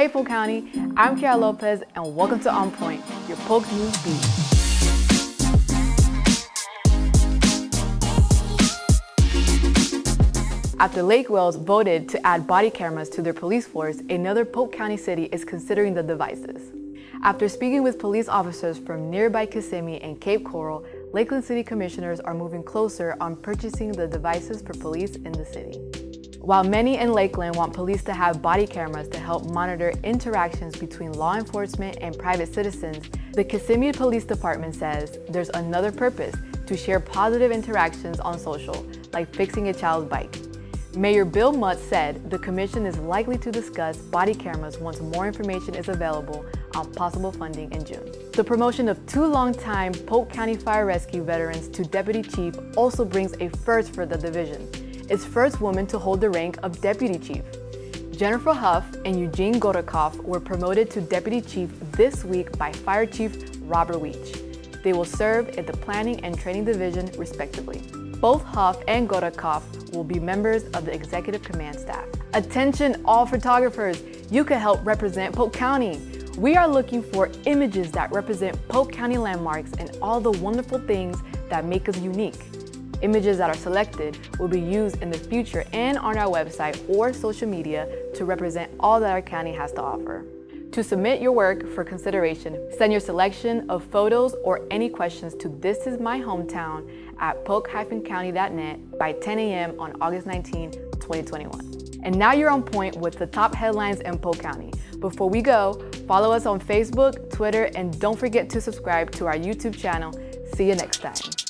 Hey Polk County, I'm Kiara Lopez and welcome to On Point, your Polk News Beat. After Lake Wales voted to add body cameras to their police force, another Polk County city is considering the devices. After speaking with police officers from nearby Kissimmee and Cape Coral, Lakeland City Commissioners are moving closer on purchasing the devices for police in the city. While many in Lakeland want police to have body cameras to help monitor interactions between law enforcement and private citizens, the Kissimmee Police Department says there's another purpose to share positive interactions on social, like fixing a child's bike. Mayor Bill Mutz said the commission is likely to discuss body cameras once more information is available on possible funding in June. The promotion of two longtime Polk County Fire Rescue veterans to deputy chief also brings a first for the division its first woman to hold the rank of deputy chief. Jennifer Huff and Eugene Godakoff were promoted to deputy chief this week by Fire Chief Robert Weech. They will serve in the Planning and Training Division respectively. Both Huff and Godakoff will be members of the Executive Command staff. Attention all photographers, you can help represent Polk County. We are looking for images that represent Polk County landmarks and all the wonderful things that make us unique. Images that are selected will be used in the future and on our website or social media to represent all that our county has to offer. To submit your work for consideration, send your selection of photos or any questions to This Is My Hometown at polk-county.net by 10 a.m. on August 19, 2021. And now you're on point with the top headlines in Polk County. Before we go, follow us on Facebook, Twitter, and don't forget to subscribe to our YouTube channel. See you next time.